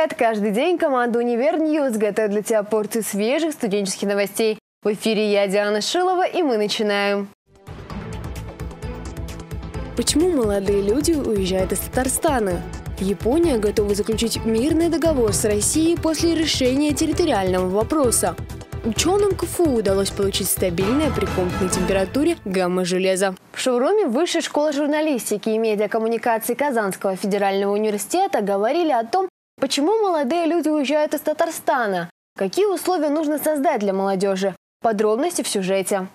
Привет! Каждый день команда «Univer News» готовит для тебя порцию свежих студенческих новостей. В эфире я, Диана Шилова, и мы начинаем. Почему молодые люди уезжают из Татарстана? Япония готова заключить мирный договор с Россией после решения территориального вопроса. Ученым КФУ удалось получить стабильное при комнатной температуре гамма-железа. В шоуруме Высшей школы журналистики и медиакоммуникации Казанского федерального университета говорили о том, почему молодые люди уезжают из Татарстана, какие условия нужно создать для молодежи. Подробности в сюжете.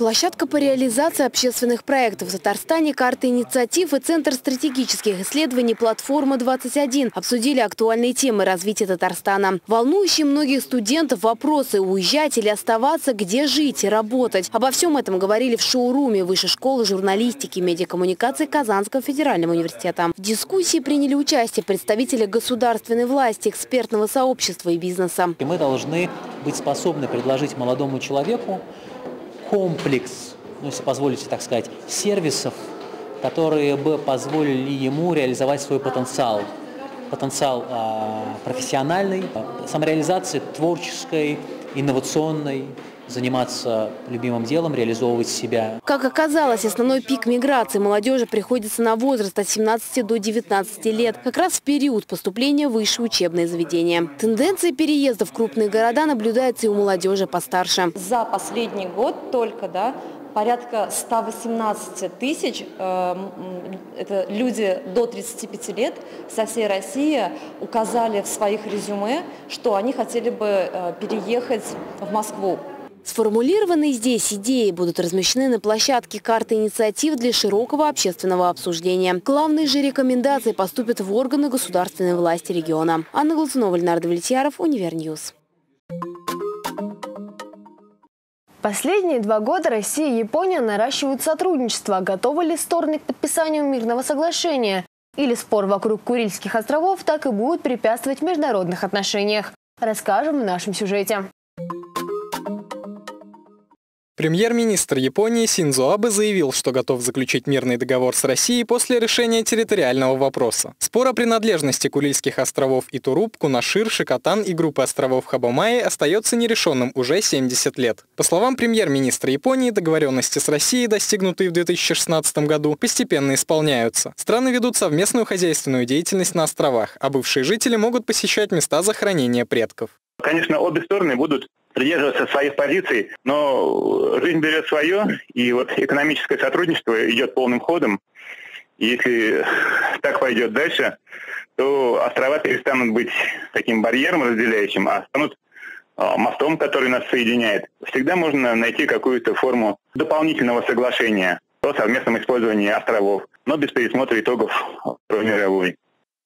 Площадка по реализации общественных проектов в Татарстане, карта инициатив и Центр стратегических исследований «Платформа-21» обсудили актуальные темы развития Татарстана. Волнующие многих студентов вопросы – уезжать или оставаться, где жить и работать. Обо всем этом говорили в шоуруме Высшей школы журналистики и медиакоммуникации Казанского федерального университета. В дискуссии приняли участие представители государственной власти, экспертного сообщества и бизнеса. И мы должны быть способны предложить молодому человеку комплекс, ну, если позволите так сказать, сервисов, которые бы позволили ему реализовать свой потенциал. Потенциал э, профессиональный, самореализации творческой, инновационной, заниматься любимым делом, реализовывать себя. Как оказалось, основной пик миграции молодежи приходится на возраст от 17 до 19 лет, как раз в период поступления в высшее учебное заведение. Тенденция переезда в крупные города наблюдается и у молодежи постарше. За последний год только, да, порядка 118 тысяч, э, это люди до 35 лет со всей России указали в своих резюме, что они хотели бы э, переехать в Москву. Сформулированные здесь идеи будут размещены на площадке карты инициатив для широкого общественного обсуждения. Главные же рекомендации поступят в органы государственной власти региона. Анна Глазунова, Леонард Валетьяров, Univer News. Последние два года Россия и Япония наращивают сотрудничество. Готовы ли стороны к подписанию мирного соглашения? Или спор вокруг Курильских островов так и будет препятствовать международных отношениях? Расскажем в нашем сюжете. Премьер-министр Японии Синзо Абе заявил, что готов заключить мирный договор с Россией после решения территориального вопроса. Спор о принадлежности Курильских островов Итуруп, Кунашир, Шикотан и группы островов Хабомаи остается нерешенным уже 70 лет. По словам премьер-министра Японии, договоренности с Россией, достигнутые в 2016 году, постепенно исполняются. Страны ведут совместную хозяйственную деятельность на островах, а бывшие жители могут посещать места захоронения предков. Конечно, обе стороны будут придерживаться своих позиций, но жизнь берет свое, и вот экономическое сотрудничество идет полным ходом. Если так пойдет дальше, то острова перестанут быть таким барьером разделяющим, а станут а, мостом, который нас соединяет. Всегда можно найти какую-то форму дополнительного соглашения о совместном использовании островов, но без пересмотра итогов Второй мировой.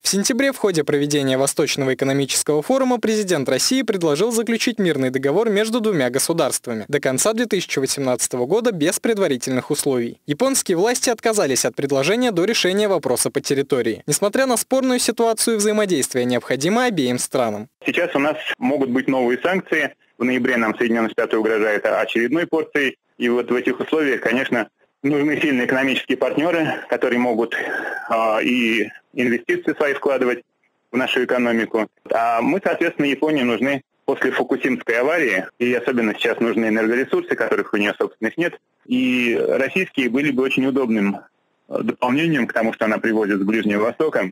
В сентябре в ходе проведения Восточного экономического форума президент России предложил заключить мирный договор между двумя государствами до конца 2018 года без предварительных условий. Японские власти отказались от предложения до решения вопроса по территории. Несмотря на спорную ситуацию взаимодействия, необходимо обеим странам. Сейчас у нас могут быть новые санкции. В ноябре нам Соединенные Штаты угрожают очередной порцией. И вот в этих условиях, конечно, нужны сильные экономические партнеры, которые могут э, и инвестиции свои вкладывать в нашу экономику. А мы, соответственно, Японии нужны после Фукусимской аварии, и особенно сейчас нужны энергоресурсы, которых у нее собственных нет, и российские были бы очень удобным дополнением к тому, что она привозит с Ближнего Востока.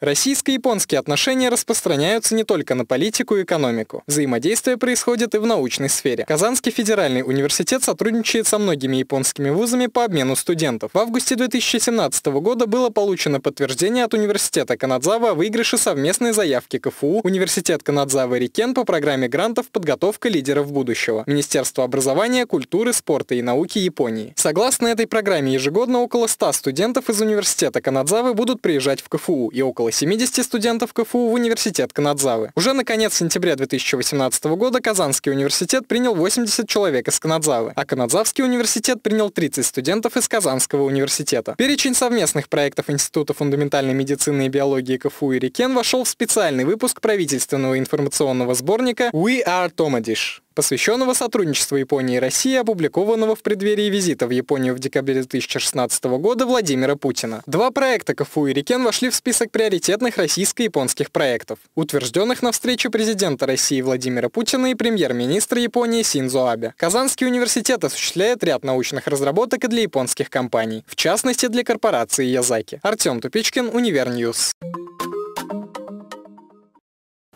Российско-японские отношения распространяются не только на политику и экономику. Взаимодействие происходит и в научной сфере. Казанский федеральный университет сотрудничает со многими японскими вузами по обмену студентов. В августе 2017 года было получено подтверждение от университета Канадзава о выигрыше совместной заявки КФУ, Университет Канадзава Рикен по программе грантов «Подготовка лидеров будущего», Министерство образования, культуры, спорта и науки Японии. Согласно этой программе, ежегодно около 100 студентов из университета Канадзавы будут приезжать в КФУ и около около 70 студентов КФУ в университет Канадзавы. Уже на конец сентября 2018 года Казанский университет принял 80 человек из Канадзавы, а Канадзавский университет принял 30 студентов из Казанского университета. Перечень совместных проектов Института фундаментальной медицины и биологии КФУ и Рикен вошел в специальный выпуск правительственного информационного сборника «We are Tomadish». Посвященного сотрудничеству Японии и России, опубликованного в преддверии визита в Японию в декабре 2016 года Владимира Путина. Два проекта КФУ и Рикен вошли в список приоритетных российско-японских проектов, утвержденных на встрече президента России Владимира Путина и премьер-министра Японии Синзо Абе. Казанский университет осуществляет ряд научных разработок и для японских компаний, в частности для корпорации Язаки. Артем Тупичкин, Univer News.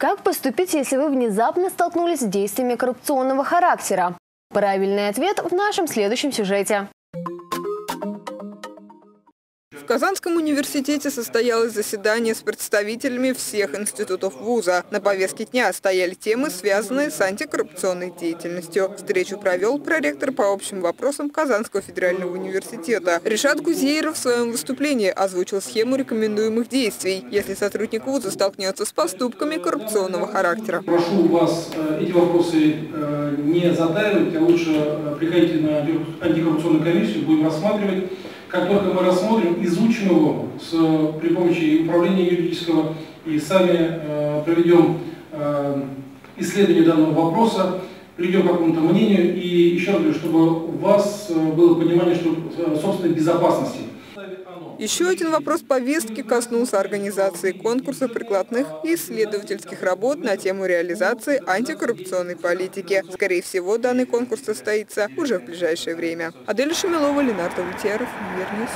Как поступить, если вы внезапно столкнулись с действиями коррупционного характера? Правильный ответ в нашем следующем сюжете. В Казанском университете состоялось заседание с представителями всех институтов вуза. На повестке дня стояли темы, связанные с антикоррупционной деятельностью. Встречу провел проректор по общим вопросам Казанского федерального университета. Решат Гузеиров в своем выступлении озвучил схему рекомендуемых действий, если сотрудник вуза столкнется с поступками коррупционного характера. Прошу вас э, эти вопросы э, не затаивать, а лучше э, приходите на антикоррупционную комиссию, будем рассматривать как только мы рассмотрим, изучим его с, при помощи управления юридического и сами э, проведем э, исследование данного вопроса, придем к какому-то мнению. И еще раз говорю, чтобы у вас э, было понимание, что э, собственной безопасности еще один вопрос повестки коснулся организации конкурсов прикладных и исследовательских работ на тему реализации антикоррупционной политики. Скорее всего, данный конкурс состоится уже в ближайшее время. Адель Шамилова, Ленардо Лутьяров, Мирньюз.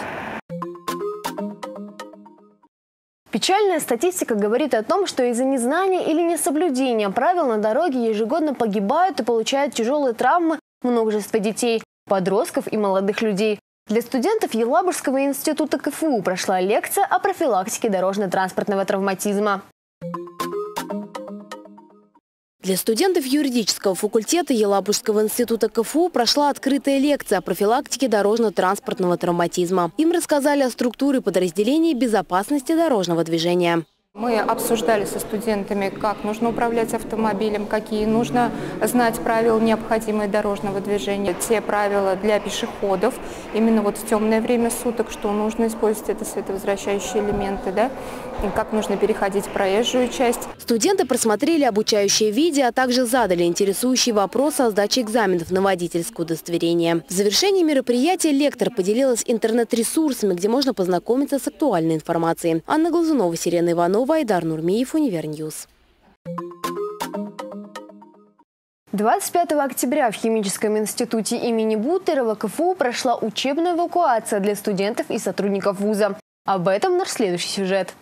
Печальная статистика говорит о том, что из-за незнания или несоблюдения правил на дороге ежегодно погибают и получают тяжелые травмы множество детей, подростков и молодых людей. Для студентов Елабужского института КФУ прошла лекция о профилактике дорожно-транспортного травматизма. Для студентов юридического факультета Елабужского института КФУ прошла открытая лекция о профилактике дорожно-транспортного травматизма. Им рассказали о структуре подразделений безопасности дорожного движения. Мы обсуждали со студентами, как нужно управлять автомобилем, какие нужно знать правила необходимые дорожного движения, те правила для пешеходов, именно вот в темное время суток, что нужно использовать это световозвращающие элементы, да, как нужно переходить проезжую часть. Студенты просмотрели обучающее видео, а также задали интересующие вопросы о сдаче экзаменов на водительское удостоверение. В завершении мероприятия лектор поделилась интернет-ресурсами, где можно познакомиться с актуальной информацией. Анна Глазунова, Сирена Иванова, Айдар Нурмиев, Univer News. 25 октября в Химическом институте имени Бутерова КФУ прошла учебная эвакуация для студентов и сотрудников вуза. Об этом наш следующий сюжет.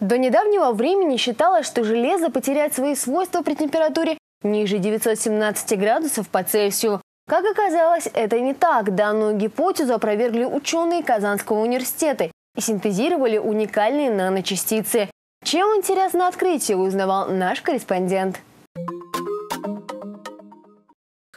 До недавнего времени считалось, что железо потеряет свои свойства при температуре ниже 917 градусов по Цельсию. Как оказалось, это не так. Данную гипотезу опровергли ученые Казанского университета и синтезировали уникальные наночастицы. Чем интересно открытие, узнавал наш корреспондент.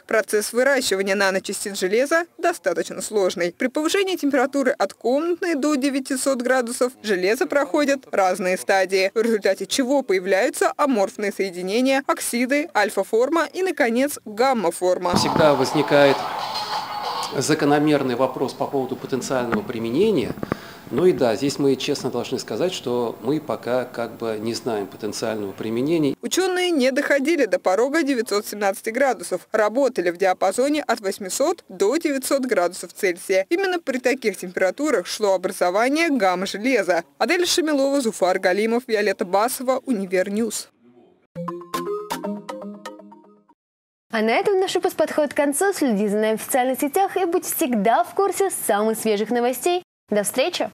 Процесс выращивания наночастиц железа достаточно сложный. При повышении температуры от комнатной до 900 градусов железо проходит разные стадии, в результате чего появляются аморфные соединения, оксиды, альфа-форма и, наконец, гамма-форма. Всегда возникает закономерный вопрос по поводу потенциального применения – ну и да, здесь мы честно должны сказать, что мы пока как бы не знаем потенциального применения. Ученые не доходили до порога 917 градусов, работали в диапазоне от 800 до 900 градусов Цельсия. Именно при таких температурах шло образование гамма-железа. Адель Шамилова, Зуфар Галимов, Виолетта Басова, Univer News. А на этом наш выпуск подходит к концу. Следите за нами в социальных сетях и будьте всегда в курсе самых свежих новостей. До встречи!